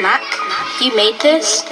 Mac, you made this?